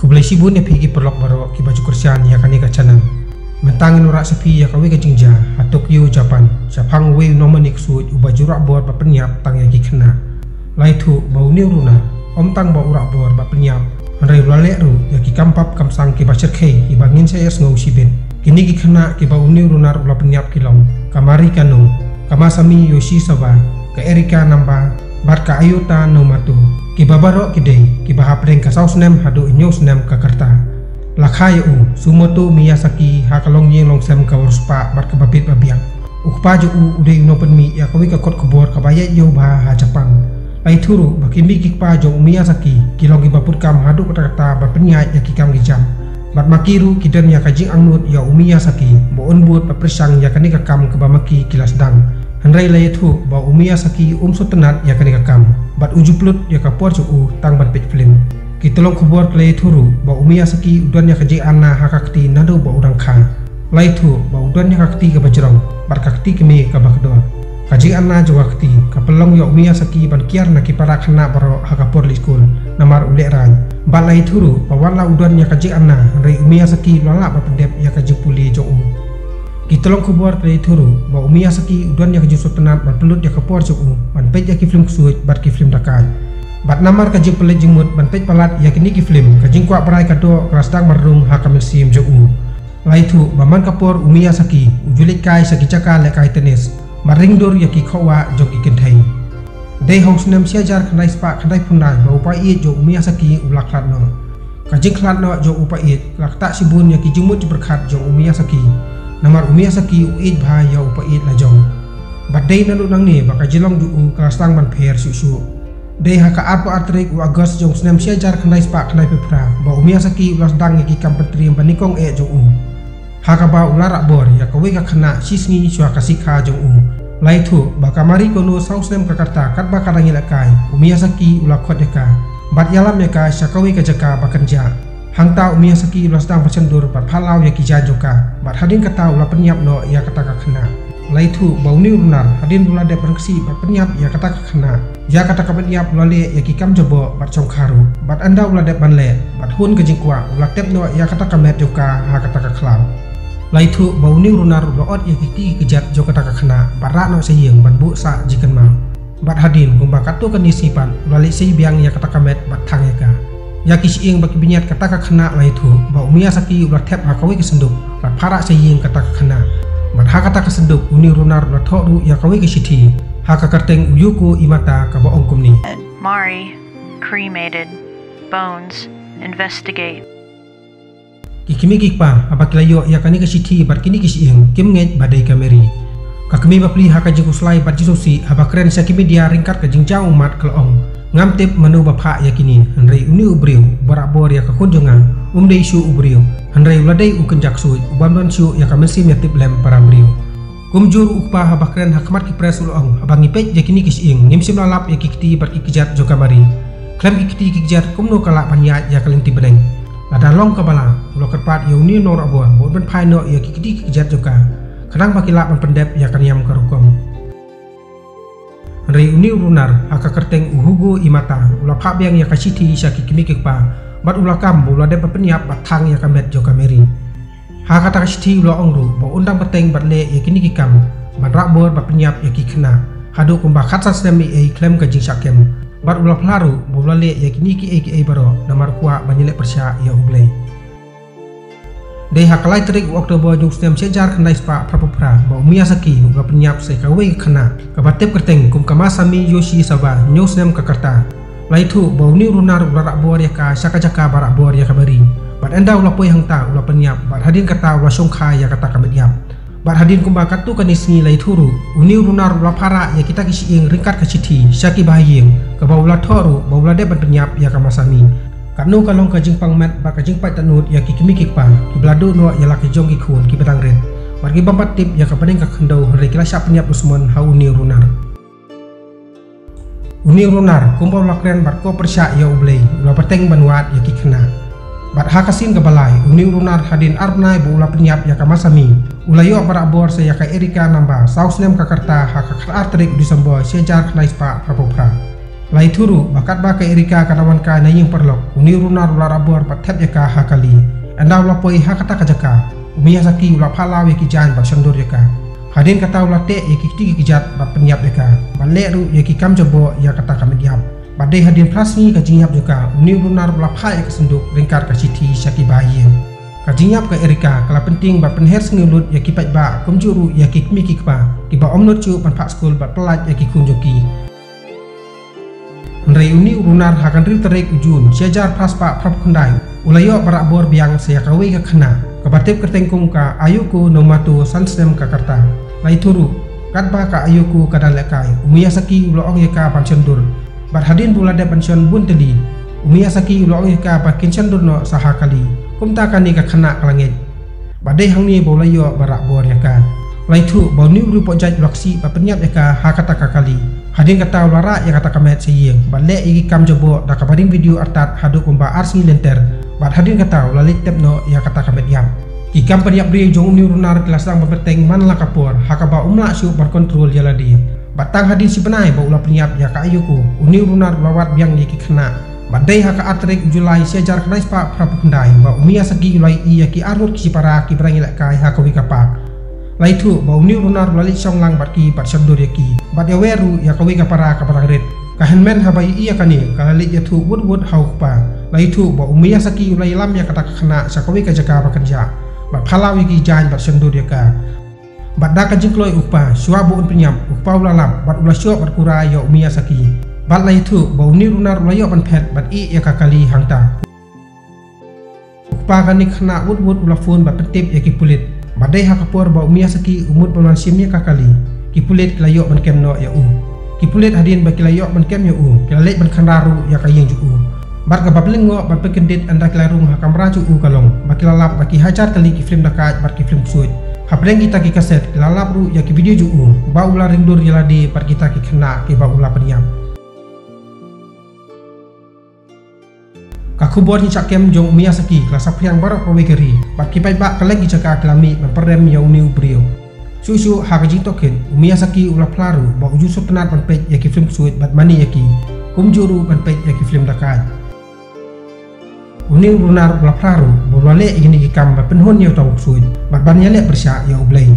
Kublai sibun ya pigi perlok baro ki baju kerjaan ya kani. Mentangin urak sepi ya ke jingja atok yo Japan. Japang we nomanik suit ubaju rak bor ba penyap tang ya kena. Lai tu bau ni runa om tang bau urak bor ba penyap. Hanrai ulale ru ya ki kampap kamsang ki bacer kei ki bangin saya ngau sibin. Kini ki kena ki bau ni runar ula penyap kilong. Kamari kanu. Kamasami Yoshi Soba. Ke Erika namba. Barka Ayuta Nomatu ki babaro kide ki bahapren ka sausnem hadu inyosnem ka karta lakhai u sumoto miyasaki hakalong yeng long sem ka warspa bar ka babit babiang. Ukpa ju u ude uno mi ya kawi ka kot kobor ka bayat yo ba ha japang. Lai thuru bakimi ki pa jo miyasaki ki longi baput kam hadu kata kata bar penya ya ki kam jam bat makiru kidan ya kajing angnut ya umiyasaki bo on buat paprisang ya kanika kam ke bamaki kilas dang Handrai lai thu ba umia saki um tenat ya kani kam bat uju plut ya ka por u tang bat pit film kitolong khobor klei thuru ba umia saki udan ya kaje anna hakakti nado ba udang kha lai thu ba udan ya kakti ka bajrong bar kakti kemi ka bakdo kaji anna jo kakti ka pelong ya umia saki ban kiar na ki para khana baro hakapor li school namar ule ran ba lai thuru ba wala udan ya kaje anna rai umia saki lala ba pendep ya kaje puli jo um Kitolong kubur kali turu, ba umia saki udan ya kejusut tenat ban pelut ya kepor cuku, ban pej ya kiflim kusuit bat kiflim dakat. Bat namar kajing pelet jengmut ban pej palat ya kini kiflim, kajing kuak berai kado kerasdang marung ha kamil sim joku. Lai baman kapor umia saki, ujulik kai saki caka le kai tenis, maring dur ya ki kawa jok ikin. Dei haus nem siajar kanai spa punai ba upai iet jo umia saki ulak klat no. Kajing klat no jo upai iet, lak tak sibun ya ki jengmut berkat jo umia saki, namar umia saki uid bha ya upa id la jong badai nalu nang ni baka jilong du u tang man pher su su. Dei haka arpo atrik u agos jong snem sia jar khnai spa khnai pe pra ba umia saki ulas dang ki kam patri banikong e jong u. Haka ba ulara bor ya ka ka khna sisni su ka sikha jong u. Lai thu baka mari kono saus nem ka karta kat ba karang ila kai. Umia saki ula khot deka bat yalam ya ka syakawi ka jaka bakanja hangta umia saki ulas dang dur pat phalau ya ki joka bat hadin kata ula penyap no ya kata ka kena. Laitu bauni urunar hadin ula de berksi bat penyap ya kata ka kena. Ya kata ka penyap ula le ya ki kam jobo bat chong kharu. Bat anda ula de banle bat hun ke jingkwa ula tep no ya kata ka met joka ha kata ka klau. Laitu bauni urunar ula ot ya ki ki kejat jo kata ka kena. Bat ra no seyeng ban bu sa jikan mau. Bat hadin kumbakat tu kan isipan ula le biang ya kata ka met bat thang ya Yaki ing baki binyat kata ka khana itu ba umia saki ular tep ha kawi kesenduk. La para ing kata ka khana. Mat ha kata ka senduk uni runar la thoru ya kawi ke sithi ha ka karteng uyuku imata ka ba ongkum ni Mari cremated. Bones investigate. Kikimi kikpa abakilayo ya kani ke sithi bar kini ing. Kim nget badai kameri. Kakemi bapli ha ka slai bar jisusi abakren sakimi dia ringkat ka jingjang umat kelong ngamtip manu bapa yakini henry uni ubriu barabor ya kakunjungan umde isu ubriu henry uladai ukenjak suit ubamdan su ya kamesi metip lem para briu kumjur ukpa habakren hakmat ki pres ulong abangi pej yakini kising nimsim lalap ya kikti bar ikijat joka mari. Klem kikti kikjat kumno kala panyat ya kalinti beneng. Ada long kabala ulo kerpat ya uni nor abo bo ben no ya kikti joka. Kadang bakila pendep ya kaniam uni urunar aka kerteng uhugo imata ula biang ya kasiti syaki kimikik pa bat ula kambu ula depa penyap batang ya kamet jo kameri. Haka ta kasiti ula ongru ba undang peteng bat le ya kini kikam bat rakbor bat penyap ya kikna hadu kumba khatsa semi e klem ka jing bat ula pelaru ba ula le ya kini ki e ki e baro namar kuat banyele persya ya ublei Dei hakalai terik waktu bawa jung stem sejar kenai spa prapupra ba umia saki ga penyap se kawe kana ka batep kerteng kum kama sami yoshi saba nyo stem ka karta lai thu ba uni runar ular bor ya ka saka jaka barak bor ya kabari bat enda ulah poi hangta ulah penyap bat hadin kata ulah songkha ya kata kamedyap bat hadin kum bakatu kanisni lai uni runar para ya kita kisi ing ringkat ka cithi syaki bahayeng ka ba ulah thoru ba de penyap ya kamasami Kanu kalong kajing pangmat ba kajing pai tanut ya ki kimi pa. Ki bladu no ya laki jong ki khun ki batang ren margi bampat tip ya kapaning ka khendau hre kila sya penyap usman ha uni runar. Uni runar kumpul lakren bat ko persya ya ublei. Ula peteng banuat ya ki khna bat hakasin ke balai uni runar hadin arnai bu ula penyap ya kamasami. Ula yo para bor se ya ka erika namba. Saus nem ka karta ha ka artrik disambo sejar knais pa prapopra lai turu bakat ba ka erika kanawan ka na yung perlok. Uni runar ular abor patet ya ka hakali. Anda ula poi hakata ka jaka. Umiya saki ula phala we ki jan ba shandur ya ka. Hadin kata ula te ya ki ki jat ba penyap ya ka. Ba ru ki kam jabo ya kata ka mediap ba de hadin plasmi ka jinyap juga uni runar ula pha ka senduk ringkar ka siti syaki bayi Kajinyap ke Erika kala penting ba penher sengilut ya kipat ba kumjuru ya ki kmi ki kpa. Ki ba omnot cu pan pak skul ba pelat ki kunjoki Nrei uni urunar hakan ri terek ujun siajar praspa prap kundai ulayo barak bor biang saya kawe ka khana kabatip kertengkung ka ayuku nomatu sansem ka karta lai turu kat ba ka ayuku kadal lekai. Umia saki uloong ya ka pension dur. Bat hadin bulade pension bun teli umia saki uloong ya ka pa kinchen dur no sahakali kum ta kani ka khana kalangit. Badai hang ni bola yo barak bor ya ka. Lai thu bo ni ru po jaj loksi pa penyap ya hadin kata ulara ya kata kamet seyeng bale igi kam jobo da ka bading video artat hadu kumba arsi lenter. Bad hadin kata ulalik tepno ya kata kamet yam ki kam penyap bri jong ni runar kelas sang berteng man la kapor ha ka ba umla siu berkontrol ya ladi batang hadin si benai ba ulah penyap ya ka ayuku. Uni runar lawat biang ni khana Badai haka atrik julai sejar kenais pak prabu kendai. Ba umia segi julai iya ki arut ki para ki berangi lek kai haka wika pak. Lai tu ba uni runar lali song lang bat ki bat syandur ya ki. Bat ya weru ya ka wika para ka para red. Kahen men habai iya kani kalali ya tu wud wud hau pa. Lai tu ba umia segi julai lam ya kata kena sa ka wika jaga ba kerja. Bat palawi ki jan bat syandur ya ka. Bat da ka jingkloi upa suabu un penyam upa ulalap bat ulah syok bat kura ya umia saki bat lai thu bau ni runar layo ban phet bat i ya kakali hangta pa kani khna wut wut ula phone bat petip ya ki pulit badai ha kapur bau mia saki umut ban simnya kakali ki pulit layo ban kem no ya u. Ki pulit hadin ba layo ban kem ya u. Kilalet ban khandaru ya kayeng ju u. Bat ka babling ngo bat pekendit anda kilarung ha kamra ju u kalong. Ba kilalap ba hajar kali ki film dakat bat ki film suit Hapreng kita ki kaset lalap ru ya ki video ju u. Ba ular ringdur yaladi par kita ki kena ki ba ular penyam Kakubor ni cakem jong Miyazaki kelas apriang barak keri. bat kipai bak kelegi caka kelami memperrem yau niu brio susu hakaji token Miyazaki ulah pelaru ba uju penat penpet yaki film suit bat mani yaki kumjuru penpet yaki film dakat Uni runar ulah pelaru ingin ikam bat penhon yau tau suit. Bat yale persya yau blay